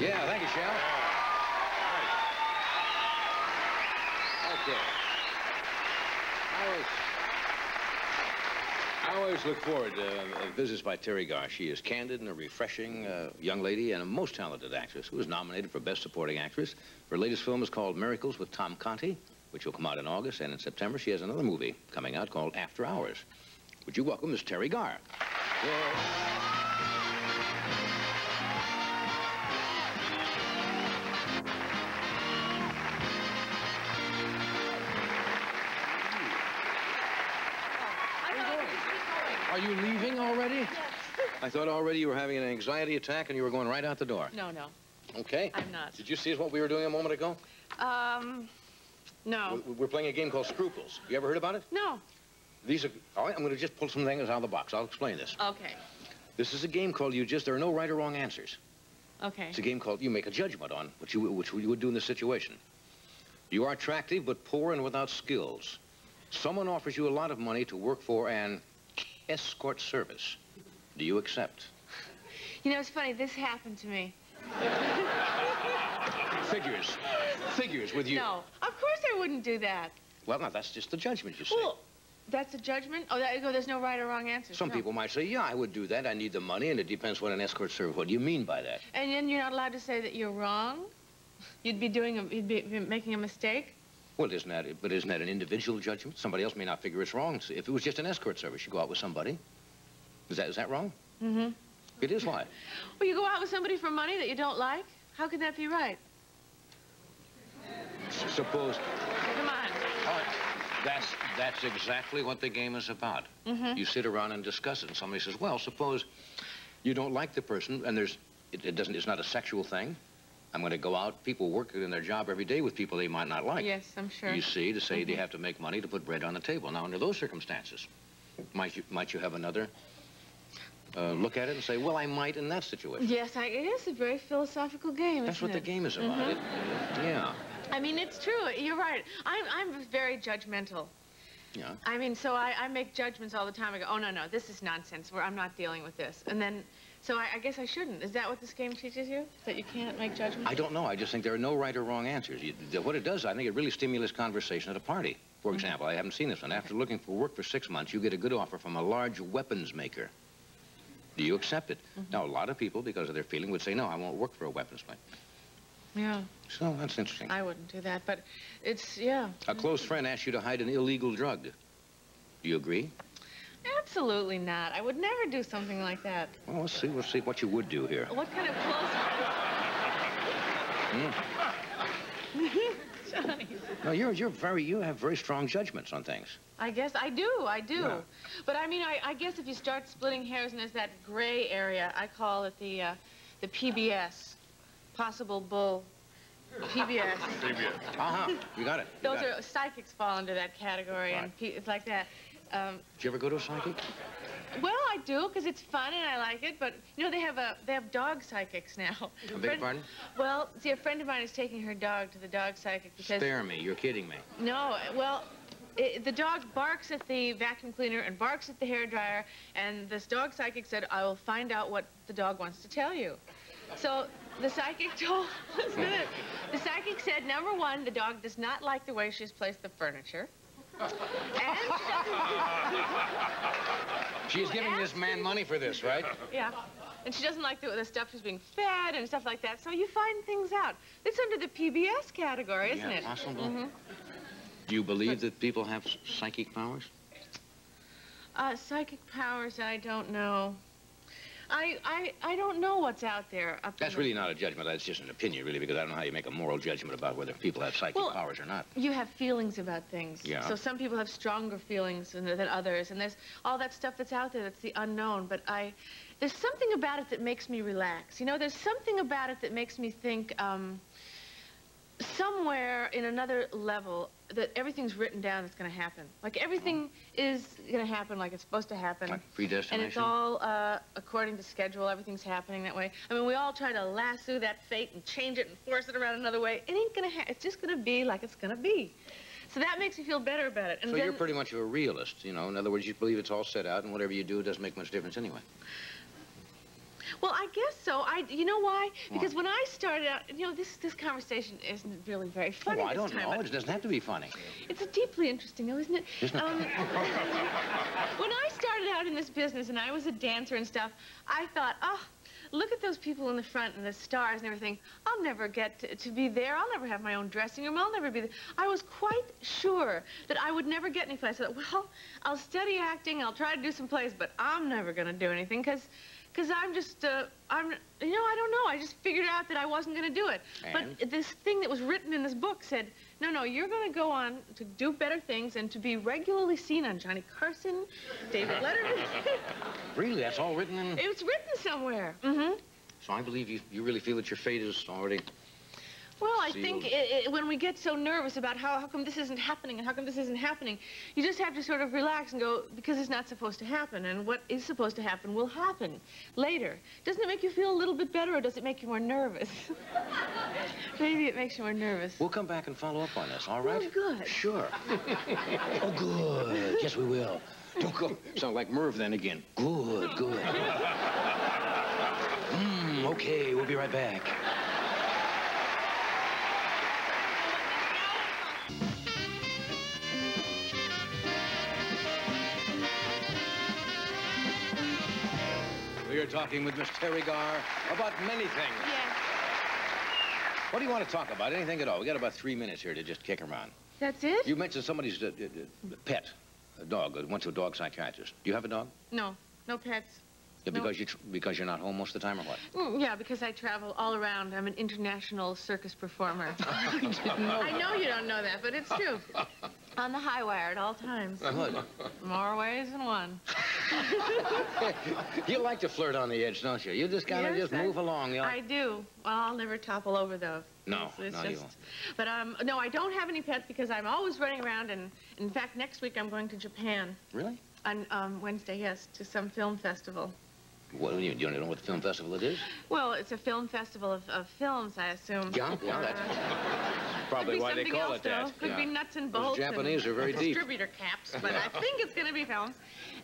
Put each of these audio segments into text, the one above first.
Yeah, thank you, Shell. Okay. I always, look forward to uh, visits by Teri Garr. She is candid and a refreshing uh, young lady and a most talented actress who was nominated for Best Supporting Actress. Her latest film is called Miracles with Tom Conti, which will come out in August. And in September, she has another movie coming out called After Hours. Would you welcome Miss Teri Garr? Are you leaving already? Yes. I thought already you were having an anxiety attack and you were going right out the door. No, no. Okay. I'm not. Did you see what we were doing a moment ago? Um, no. We- We're playing a game called Scruples. You ever heard about it? No. These are, all right, I'm going to just pull some things out of the box. I'll explain this. Okay. This is a game called You Just, there are no right or wrong answers. Okay. It's a game called You Make a Judgment on what you, which you would do in this situation. You are attractive but poor and without skills. Someone offers you a lot of money to work for an escort service. Do you accept? You know, it's funny. This happened to me. Figures. Figures with you. No. Of course I wouldn't do that. Well, now, that's just the judgment you say. Well, that's a judgment? Oh, that, oh, there's no right or wrong answer. Some no. people might say, yeah, I would do that. I need the money, and it depends what an escort service. What do you mean by that? And then you're not allowed to say that you're wrong? You'd be doing a, you'd be making a mistake? Well, isn't that, but isn't that an individual judgment? Somebody else may not figure it's wrong. If it was just an escort service, you go out with somebody. Is that, is that wrong? Mm-hmm. It is why. Well, you go out with somebody for money that you don't like? How can that be right? Suppose, Come on. right, that's, that's exactly what the game is about. Mm-hmm. You sit around and discuss it, and somebody says, well, suppose you don't like the person, and there's, it, it doesn't, it's not a sexual thing. I'm going to go out, people work in their job every day with people they might not like. Yes, I'm sure. You see, to say they Mhm. have to make money to put bread on the table. Now, under those circumstances, might you, might you have another uh, look at it and say, well, I might in that situation? Yes, I, it is a very philosophical game, That's what the game is about. Mhm. It, yeah, I mean, it's true. You're right. I'm, I'm very judgmental. yeah. I mean, so I, I make judgments all the time. I go, oh, no, no, this is nonsense. Where I'm not dealing with this. And then, so I, I guess I shouldn't. Is that what this game teaches you? That you can't make judgments? I don't know. I just think there are no right or wrong answers. You, the- what it does, I think it really stimulates conversation at a party. For mm-hmm. example, I haven't seen this one. After looking for work for six months, you get a good offer from a large weapons maker. Do you accept it? Mm-hmm. Now, a lot of people, because of their feeling, would say, no, I won't work for a weapons maker. Yeah, So that's interesting. I wouldn't do that. But it's, yeah. A close friend asks you to hide an illegal drug. Do you agree? Absolutely not. I would never do something like that. Well, let's see. We'll see what you would do here. What kind of close... Johnny. No, you're you're very you have very strong judgments on things. I guess I do, I do. Yeah. But I mean, I, I guess if you start splitting hairs and there's that gray area, I call it the, uh, the PBS, possible bull PBS. PBS. Uh-huh. You got it. You Those got it. are, psychics fall under that category, and Right. P, it's like that. Um, Did you ever go to a psychic? well, I do, because it's fun and I like it, but, you know, they have a, they have dog psychics now. I beg Friend- pardon? Well, see, a friend of mine is taking her dog to the dog psychic because... Spare me. You're kidding me. No, well, i the dog barks at the vacuum cleaner and barks at the hair dryer, and this dog psychic said, I will find out what the dog wants to tell you. So the psychic told, to this. The psychic said, number one, the dog does not like the way she's placed the furniture. And, She's giving this man money for this, right? yeah, and she doesn't like the, the stuff she's being fed and stuff like that. So you find things out. It's under the PBS category, isn't yeah, it? possible. Mhm. Do you believe that people have psychic powers? Uh, psychic powers, I don't know. I, I, I don't know what's out there. That's really not a judgment. That's just an opinion, really, because I don't know how you make a moral judgment about whether people have psychic Well- powers or not. You have feelings about things. Yeah. So some people have stronger feelings than, than others, and there's all that stuff that's out there that's the unknown. But I, there's something about it that makes me relax. You know, there's something about it that makes me think um, somewhere in another level that everything's written down that's going to happen. Like everything is going to happen like it's supposed to happen. Like predestination? And it's all uh, according to schedule. Everything's happening that way. I mean, we all try to lasso that fate and change it and force it around another way. It ain't gonna. Ha- it's just gonna be like it's gonna be. So that makes me feel better about it. And So then, you're pretty much of a realist, you know. In other words, you believe it's all set out, and whatever you do doesn't make much difference anyway. Well, I guess so. I, you know why? Because when I started out, you know, this this conversation isn't really very funny Oh, I don't time. know. It doesn't have to be funny. It's a deeply interesting, though, isn't it? Isn't it? Um, when I started out in this business and I was a dancer and stuff, I thought, oh, look at those people in the front and the stars and everything. I'll never get to, to be there. I'll never have my own dressing room. I'll never be there. I was quite sure that I would never get any place. I thought, well, I'll study acting. I'll try to do some plays, but I'm never going to do anything because because I'm just, uh, I'm, you know, I don't know. I just figured out that I wasn't going to do it. And? But this thing that was written in this book said, no, no, you're going to go on to do better things and to be regularly seen on Johnny Carson, David Letterman. Really? That's all written in... it was written somewhere. Mm-hmm. So I believe you, you really feel that your fate is already... Well, I think Sealed. i i when we get so nervous about how, how come this isn't happening and how come this isn't happening, you just have to sort of relax and go, because it's not supposed to happen, and what is supposed to happen will happen later. Doesn't it make you feel a little bit better, or does it make you more nervous? Maybe it makes you more nervous. We'll come back and follow up on this, all right? Right? good. Sure. oh, good. Yes, we will. Don't go. Sound like Merv then again. Good, good. Hmm, okay, we'll be right back. We are talking with Miss Teri Garr about many things. Yes, What do you want to talk about? Anything at all? We got about three minutes here to just kick around. that's it? You mentioned somebody's uh, uh, pet, a dog, uh, went to a dog psychiatrist. Do you have a dog? No, no pets. Yeah, No. because you tr because you're not home most of the time, or what? Mm, yeah, because I travel all around. I'm an international circus performer. I know you don't know that, but it's true. On the high wire at all times. More ways than one. you like to flirt on the edge, don't you? You just kind of Yes, just I- move along. You know? I do. Well, I'll never topple over though. No, It's, it's no, you just... won't. But um, no, I don't have any pets because I'm always running around. And in fact, next week I'm going to Japan Really? on um, Wednesday. Yes, to some film festival. Well, you, you don't know what the film festival it is? Well, it's a film festival of, of films, I assume. Yeah, yeah, uh, that's probably why they call else, it that. Though. Could yeah. be nuts and Those bolts. Japanese and are very deep. Distributor caps, but I think it's going to be films.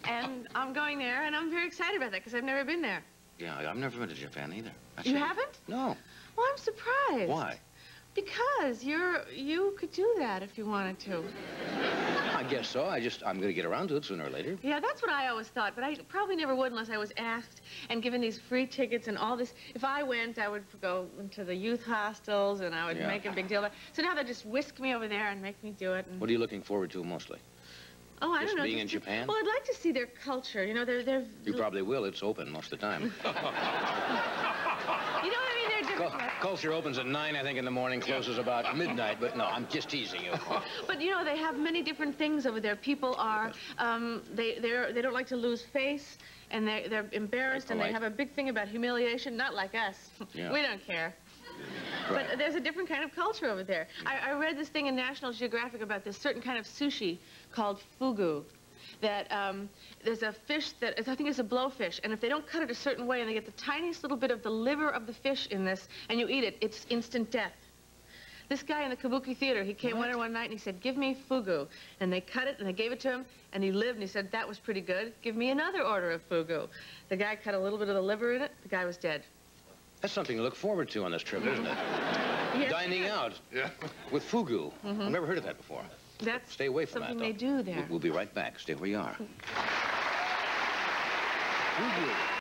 And I'm going there, and I'm very excited about that because I've never been there. Yeah, I've never been to Japan either. I You haven't? No. Well, I'm surprised. Why? Because you're you could do that if you wanted to. I guess so. I just, I'm going to get around to it sooner or later. Yeah, that's what I always thought, but I probably never would unless I was asked and given these free tickets and all this. If I went, I would go into the youth hostels and I would Yeah. make a big deal. So now they just whisk me over there and make me do it. And... What are you looking forward to mostly? Oh, I Just don't know. being in Japan? Well, I'd like to see their culture. You know, they're they're. You probably will. It's open most of the time. You know what I mean? They're Cul- different. Culture opens at 9, I think, in the morning, closes about midnight. But no, I'm just teasing you. But you know, they have many different things over there. People are, um, they they're they don't like to lose face, and they they're embarrassed, and they have a big thing about humiliation. Not like us. Yeah. we don't care. Right. But there's a different kind of culture over there. I, I read this thing in National Geographic about this certain kind of sushi called fugu. That um, there's a fish that is, I think it's a blowfish, and if they don't cut it a certain way and they get the tiniest little bit of the liver of the fish in this, and you eat it, it's instant death. This guy in the Kabuki Theater, he came one one night and he said, give me fugu. And they cut it and they gave it to him and he lived and he said, that was pretty good. Give me another order of fugu. The guy cut a little bit of the liver in it. The guy was dead. That's something to look forward to on this trip, isn't it? Yes, Dining out yeah. with fugu. I've never heard of that before. That's Stay away from something that, they though. do there. We'll, we'll be right back. Stay where you are. Fugu.